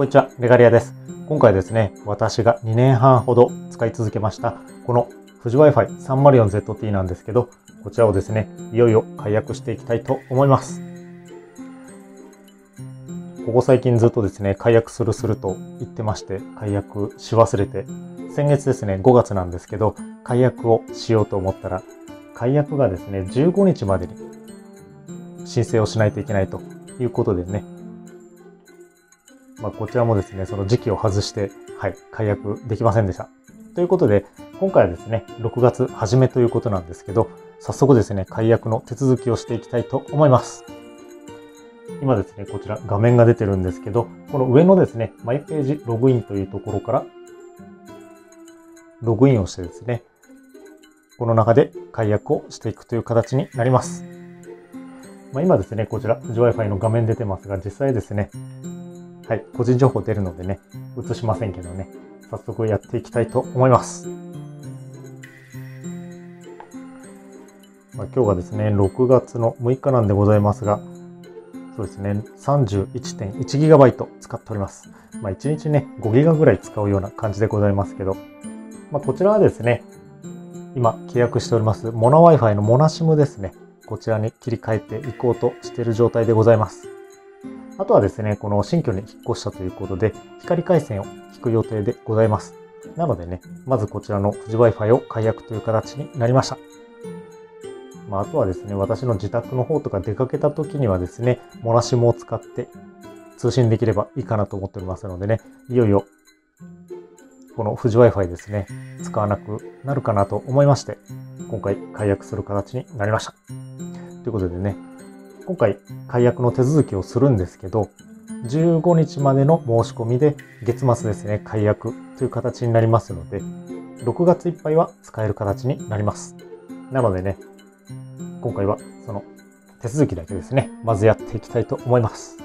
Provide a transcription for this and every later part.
こんにちは、レガリアです。今回ですね、私が2年半ほど使い続けました、この富士 Wi-Fi304ZT なんですけど、こちらをですね、いよいよ解約していきたいと思います。ここ最近ずっとですね、解約するすると言ってまして、解約し忘れて、先月ですね、5月なんですけど、解約をしようと思ったら、解約がですね、15日までに申請をしないといけないということでね、まあ、こちらもですね、その時期を外して、はい、解約できませんでした。ということで、今回はですね、6月初めということなんですけど、早速ですね、解約の手続きをしていきたいと思います。今ですね、こちら画面が出てるんですけど、この上のですね、マイページログインというところから、ログインをしてですね、この中で解約をしていくという形になります。まあ、今ですね、こちら、富士 Wi-Fi の画面出てますが、実際ですね、はい、個人情報出るのでね、映しませんけどね、早速やっていきたいと思います。まあ、今日がですね、6月の6日なんでございますが、そうですね、31.1GB 使っております。まあ、1日ね、5GB ぐらい使うような感じでございますけど、まあ、こちらはですね、今契約しておりますモナ Wi-Fi のモナシムですね。こちらに切り替えていこうとしている状態でございます。あとはですね、この新居に引っ越したということで、光回線を引く予定でございます。なのでね、まずこちらの富士 Wi-Fi を解約という形になりました。まあ、あとはですね、私の自宅の方とか出かけた時にはですね、モラシムを使って通信できればいいかなと思っておりますのでね、いよいよこの富士 Wi-Fi ですね、使わなくなるかなと思いまして、今回解約する形になりました。ということでね、今回解約の手続きをするんですけど、15日までの申し込みで月末ですね、解約という形になりますので、6月いっぱいは使える形になります。なのでね、今回はその手続きだけですね、まずやっていきたいと思います。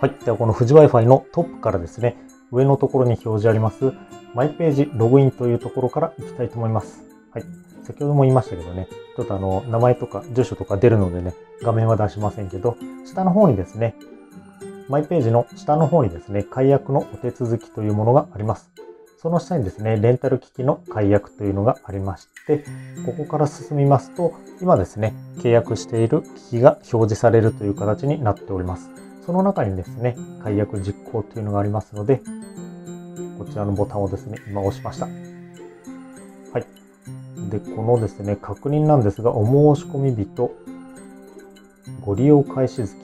はい。では、この富士 Wi-Fi のトップからですね、上のところに表示あります、マイページログインというところから行きたいと思います。はい。先ほども言いましたけどね、ちょっとあの、名前とか住所とか出るのでね、画面は出しませんけど、下の方にですね、マイページの下の方にですね、解約のお手続きというものがあります。その下にですね、レンタル機器の解約というのがありまして、ここから進みますと、今ですね、契約している機器が表示されるという形になっております。その中にですね、解約実行というのがありますので、こちらのボタンをですね、今押しました。はい。で、このですね、確認なんですが、お申し込み日と、ご利用開始月、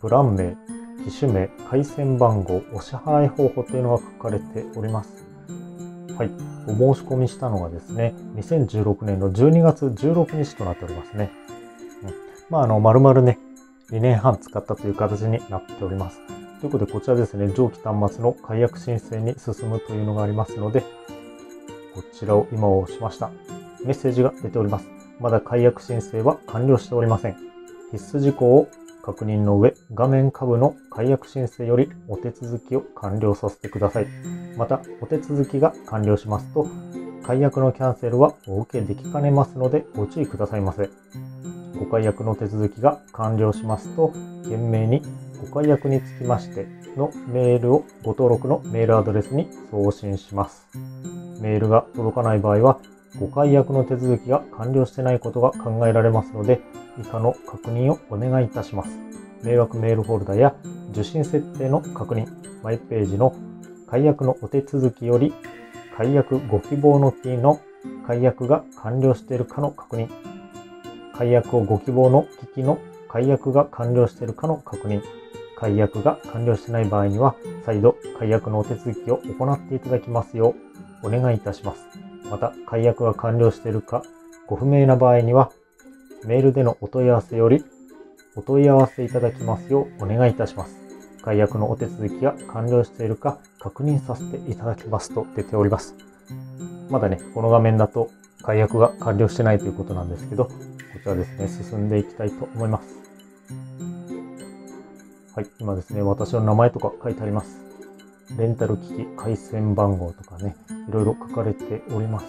プラン名、機種名、回線番号、お支払い方法というのが書かれております。はい。お申し込みしたのがですね、2016年の12月16日となっておりますね。うん、まあ、あの、丸々ね、2年半使ったという形になっております。ということで、こちらですね、上記端末の解約申請に進むというのがありますので、こちらを今押しました。メッセージが出ております。まだ解約申請は完了しておりません。必須事項を確認の上、画面下部の解約申請よりお手続きを完了させてください。また、お手続きが完了しますと、解約のキャンセルはお受けできかねますのでご注意くださいませ。ご解約の手続きが完了しますと、懸命にご解約につきましてのメールをご登録のメールアドレスに送信します。メールが届かない場合は、ご解約の手続きが完了してないことが考えられますので、以下の確認をお願いいたします。迷惑メールフォルダや受信設定の確認、マイページの解約のお手続きより、解約ご希望のキーの解約が完了しているかの確認、解約をご希望の機器の解約が完了しているかの確認、解約が完了してない場合には、再度解約のお手続きを行っていただきますようお願いいたします。また、解約が完了しているか、ご不明な場合には、メールでのお問い合わせよりお問い合わせいただきますようお願いいたします。解約のお手続きが完了しているか確認させていただきますと出ております。まだね、この画面だと解約が完了してないということなんですけど、こちらですね、進んでいきたいと思います。はい、今ですね、私の名前とか書いてあります。レンタル機器、回線番号とかね、いろいろ書かれております。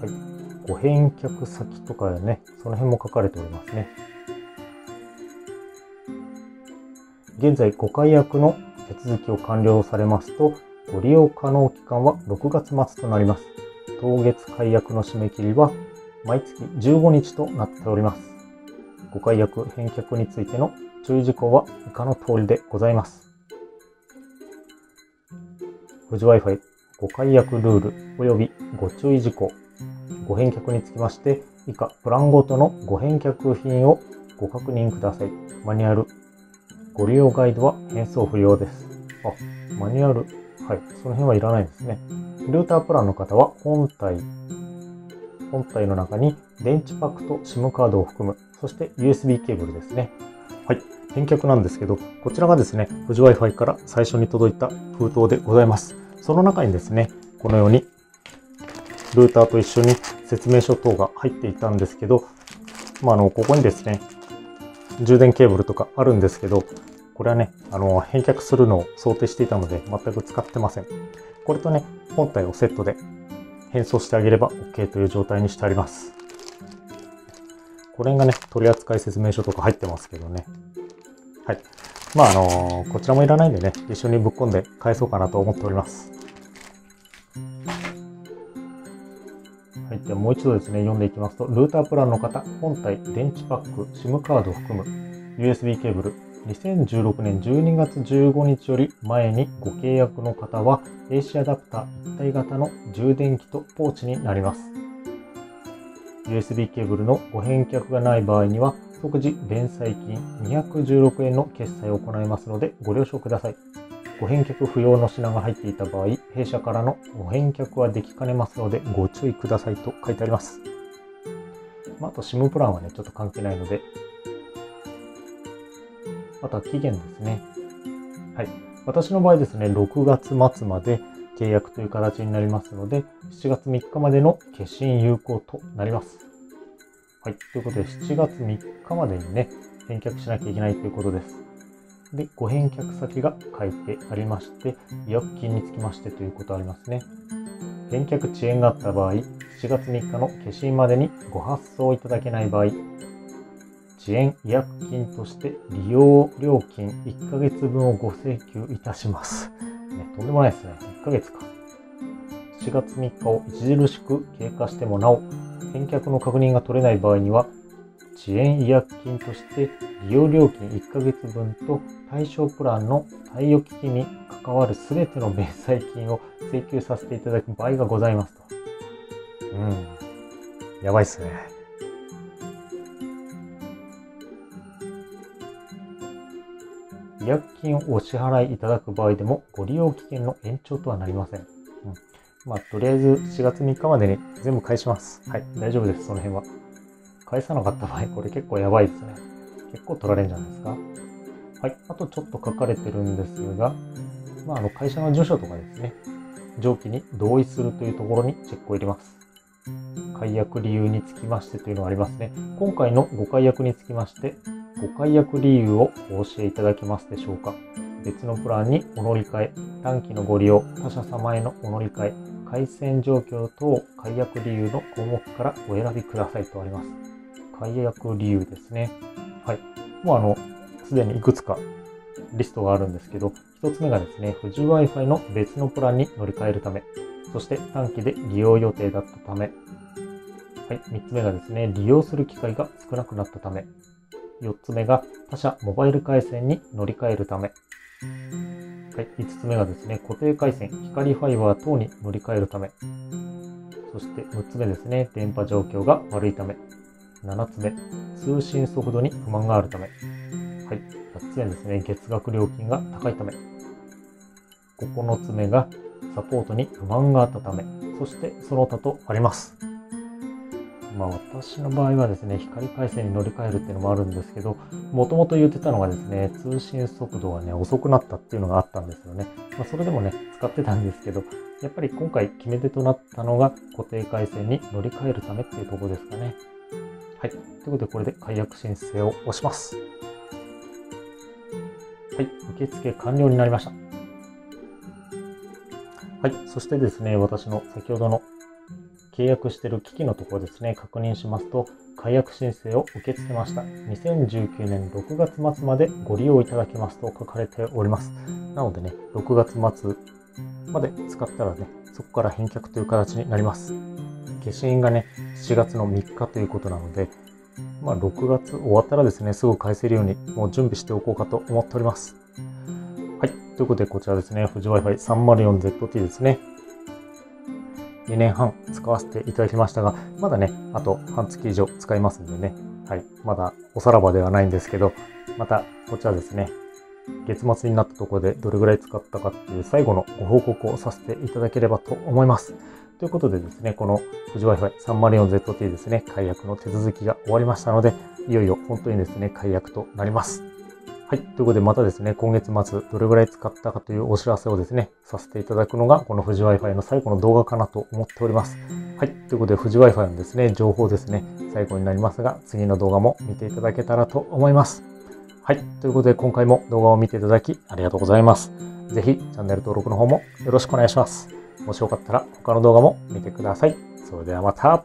はいご返却先とかね、その辺も書かれておりますね。現在、ご解約の手続きを完了されますと、ご利用可能期間は6月末となります。当月解約の締め切りは毎月15日となっております。ご解約返却についての注意事項は以下の通りでございます。富士 Wi-Fi ご解約ルール及びご注意事項、ご返却につきまして、以下プランごとのご返却品をご確認ください。マニュアル、ご利用ガイドは変装不要です。あ、マニュアル、はい、その辺はいらないですね。ルータープランの方は本体、本体の中に電池パックと SIM カードを含む、そして USB ケーブルですね。はい。返却なんですけど、こちらがですね、富士 Wi-Fi から最初に届いた封筒でございます。その中にですね、このように、ルーターと一緒に説明書等が入っていたんですけど、まあ、あの、ここにですね、充電ケーブルとかあるんですけど、これはね、あの、返却するのを想定していたので、全く使ってません。これとね、本体をセットで変装してあげれば OK という状態にしてあります。これがね、取扱説明書とか入ってますけどね。はい。まあ、あのー、こちらもいらないんでね、一緒にぶっ込んで返そうかなと思っております。はい。ではもう一度ですね、読んでいきますと、ルータープランの方、本体、電池パック、SIM カードを含む USB ケーブル、2016年12月15日より前にご契約の方は AC アダプター一体型の充電器とポーチになります。USB ケーブルのご返却がない場合には即時弁済金216円の決済を行いますのでご了承ください。ご返却不要の品が入っていた場合、弊社からのご返却はできかねますのでご注意くださいと書いてあります。まあ、あと SIM プランはね、ちょっと関係ないので、あとは期限ですね。はい。私の場合ですね、6月末まで契約という形になりますので、7月3日までの決心有効となります。はい。ということで、7月3日までにね、返却しなきゃいけないということです。で、ご返却先が書いてありまして、違約金につきましてということありますね。返却遅延があった場合、7月3日の消印までにご発送いただけない場合、遅延違約金として利用料金1ヶ月分をご請求いたします。ね、とんでもないですね。1ヶ月か。7月3日を著しく経過してもなお、返却の確認が取れない場合には、遅延違約金として利用料金1ヶ月分と対象プランの対応機器に関わる全ての弁済金を請求させていただく場合がございますと。うん。やばいっすね。違約金をお支払いいただく場合でもご利用期限の延長とはなりません。うん、まあ、とりあえず4月3日までに全部返します。はい、大丈夫です、その辺は。返さなかった場合、これ結構やばいですね。結構取られるんじゃないですか。はい、あとちょっと書かれてるんですが、まあ、あの会社の住所とかですね、上記に同意するというところにチェックを入れます。解約理由につきましてというのがありますね。今回のご解約につきまして、ご解約理由をお教えいただけますでしょうか？別のプランにお乗り換え、短期のご利用、他社様へのお乗り換え、回線状況等解約理由の項目からお選びくださいとあります。解約理由ですね。はい。もうあの、すでにいくつかリストがあるんですけど、一つ目がですね、富士 Wi-Fi の別のプランに乗り換えるため、そして短期で利用予定だったため、はい、三つ目がですね、利用する機会が少なくなったため、4つ目が他社モバイル回線に乗り換えるため。はい、5つ目がですね、固定回線、光ファイバー等に乗り換えるため。そして6つ目ですね、電波状況が悪いため。7つ目、通信速度に不満があるため。はい、8つ目ですね、月額料金が高いため。9つ目がサポートに不満があったため。そしてその他とあります。まあ私の場合はですね、光回線に乗り換えるっていうのもあるんですけど、もともと言ってたのがですね、通信速度がね、遅くなったっていうのがあったんですよね。まあそれでもね、使ってたんですけど、やっぱり今回決め手となったのが固定回線に乗り換えるためっていうとこですかね。はい。ということで、これで解約申請を押します。はい。受付完了になりました。はい。そしてですね、私の先ほどの契約している機器のところですね、確認しますと、解約申請を受け付けました。2019年6月末までご利用いただけますと書かれております。なのでね、6月末まで使ったらね、そこから返却という形になります。消印がね、7月の3日ということなので、まあ、6月終わったらですね、すぐ返せるようにもう準備しておこうかと思っております。はい。ということで、こちらですね、富士 Wi-Fi304ZT ですね。2年半使わせていただきましたが、まだね、あと半月以上使いますんでね、はい、まだおさらばではないんですけど、またこちらですね、月末になったところでどれぐらい使ったかっていう最後のご報告をさせていただければと思います。ということでですね、この富士 Wi-Fi304ZT ですね、解約の手続きが終わりましたので、いよいよ本当にですね、解約となります。はい。ということで、またですね、今月末どれぐらい使ったかというお知らせをですね、させていただくのが、この富士 Wi-Fi の最後の動画かなと思っております。はい。ということで、富士 Wi-Fi のですね、情報ですね、最後になりますが、次の動画も見ていただけたらと思います。はい。ということで、今回も動画を見ていただき、ありがとうございます。ぜひ、チャンネル登録の方もよろしくお願いします。もしよかったら、他の動画も見てください。それではまた。